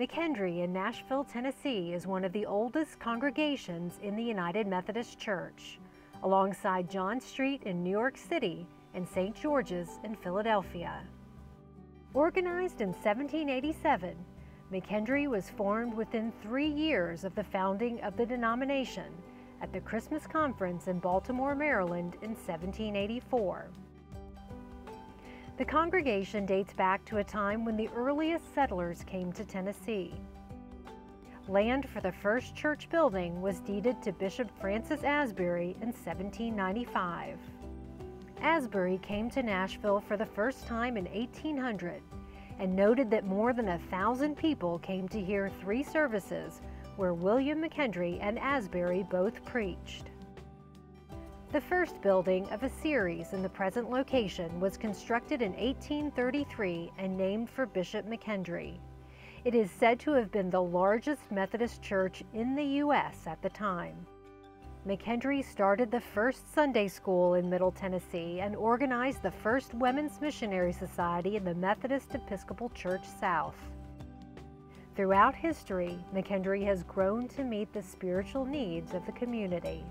McKendree in Nashville, Tennessee is one of the oldest congregations in the United Methodist Church, alongside John Street in New York City and St. George's in Philadelphia. Organized in 1787, McKendree was formed within three years of the founding of the denomination at the Christmas Conference in Baltimore, Maryland in 1784. The congregation dates back to a time when the earliest settlers came to Tennessee. Land for the first church building was deeded to Bishop Francis Asbury in 1795. Asbury came to Nashville for the first time in 1800 and noted that more than a thousand people came to hear three services where William McKendree and Asbury both preached. The first building of a series in the present location was constructed in 1833 and named for Bishop McKendree. It is said to have been the largest Methodist church in the U.S. at the time. McKendree started the first Sunday school in Middle Tennessee and organized the first Women's Missionary Society in the Methodist Episcopal Church South. Throughout history, McKendree has grown to meet the spiritual needs of the community.